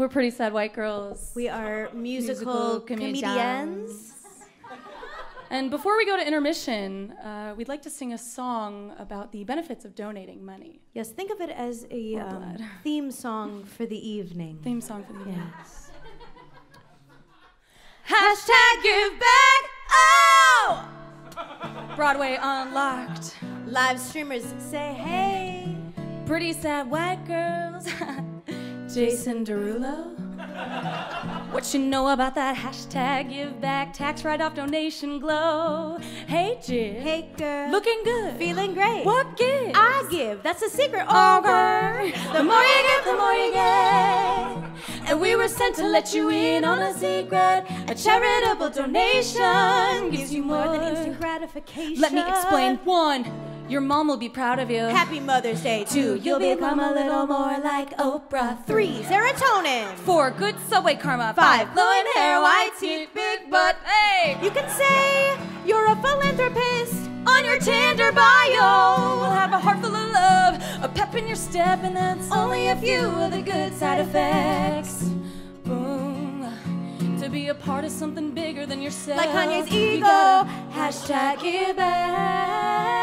We're pretty sad white girls. We are musical, Musical comedians. comedians. And before we go to intermission, uh, we'd like to sing a song about the benefits of donating money. Yes, think of it as a um, theme song for the evening. Theme song for the evening. Yes. Hashtag give back. Oh! Broadway unlocked. Live streamers say hey. Pretty sad white girls. Jason Derulo. What you know about that hashtag give back tax write off donation glow? Hey Jib. Hey girl. Looking good. Feeling great. What gives? I give. That's a secret. Oh, Oh, girl. The more you give, the more you get. And we were sent to let you in on a secret. A charitable donation gives you more than instant gratification. Let me explain. One, your mom will be proud of you. Happy Mother's Day. Two, you'll become a little more like Oprah. Three, serotonin. Four, good subway karma. Five, glowing hair, white teeth, big butt. Hey, You can say you're a philanthropist. on your Tinder bio, we'll have a heart full of love, a pep in your step, and that's only a few of the good side effects. Boom. To be a part of something bigger than yourself. Like Kanye's ego. Hashtag give back.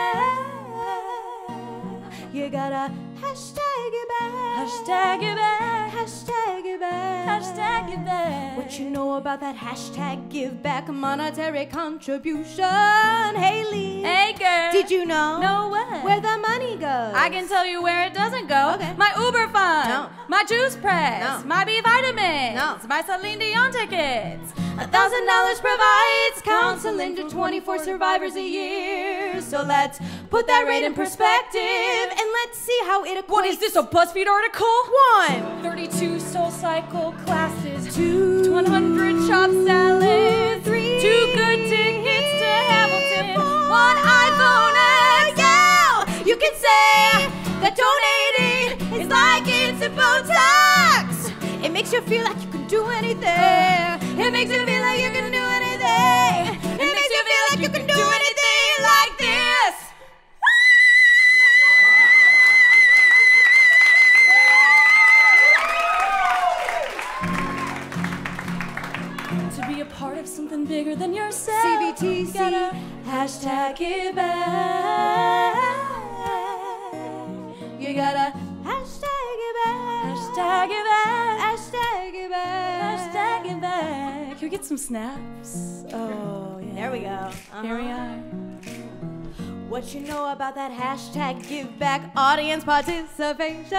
You gotta hashtag it back. Hashtag give back. Hashtag it back. Hashtag give back. What you know about that hashtag give back monetary contribution? Haley. Hey girl. Did you know? know what? Where the money goes. I can tell you where it doesn't go. Okay. My Uber fund. No. My juice press. No. My B vitamins. No. My Celine Dion tickets. A thousand dollars provides counseling to 24 survivors a year. So let's put that rate in perspective and let's see how it equates. What is this, a BuzzFeed article? One, 32 SoulCycle classes. two, 100 chop salads. three, Two good tickets to Hamilton. four, One iPhone X. Yeah, you can say that donating is like instant Botox. It makes you feel like you can do anything. It makes you feel like you can do anything. It makes you feel like you can do To be a part of something bigger than yourself. CVTC. Gotta hashtag it back. You gotta Hashtag it back. hashtag it back. Hashtag it back. Hashtag it back. Can we get some snaps? Oh, yeah. There we go. Here we Uh-huh. are. What you know about that hashtag give back audience participation?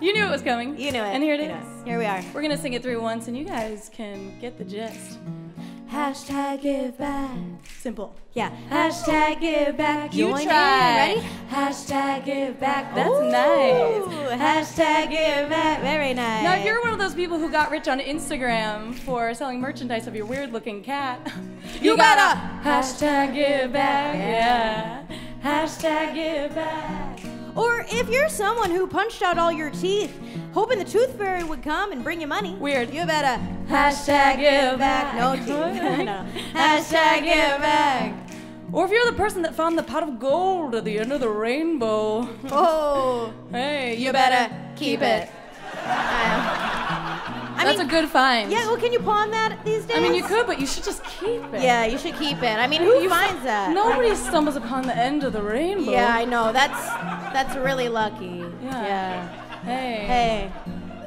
You knew it was coming. You knew it. And here it You is. it. Here we are. We're gonna sing it through once, and you guys can get the gist. Hashtag give back. Simple. Yeah. Hashtag give back. You Join in. try. Ready? Hashtag give back. That's Ooh. nice. Hashtag give back. Very nice. Now, if you're one of those people who got rich on Instagram for selling merchandise of your weird-looking cat, You gotta hashtag give back. Yeah. Hashtag give back. Or if you're someone who punched out all your teeth, hoping the tooth fairy would come and bring you money. Weird. You better Hashtag give back. No no. Hashtag give back. Or if you're the person that found the pot of gold at the end of the rainbow, Oh, hey, you, you better keep it. I That's mean, a good find. yeah. Well, can you pawn that these days? I mean, you could, but you should just keep it. Yeah, you should keep it. I mean, who You finds that? Nobody stumbles upon the end of the rainbow. Yeah, I know. That's that's really lucky. Yeah. Yeah. Hey. Hey.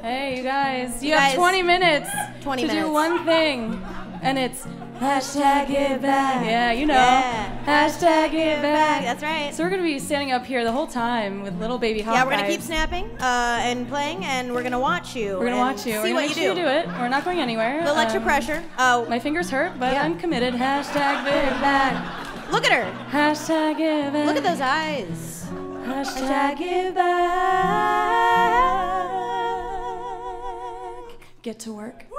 Hey, you guys. You, You have guys- 20 minutes 20 to do one thing, and it's hashtag give back. Yeah, you know. Yeah. Hashtag give back. That's right. So we're gonna be standing up here the whole time with little baby Hawkeyes. yeah, we're gonna keep snapping uh, and playing, and we're gonna watch you. We're gonna watch you. See we're gonna what you sure do. you do it. We're not going anywhere. Little extra Um, pressure. Oh, My fingers hurt, but Yeah. I'm committed. Hashtag give back. look at her. Hashtag give back. Look at those eyes. Hashtag give back. Get to work.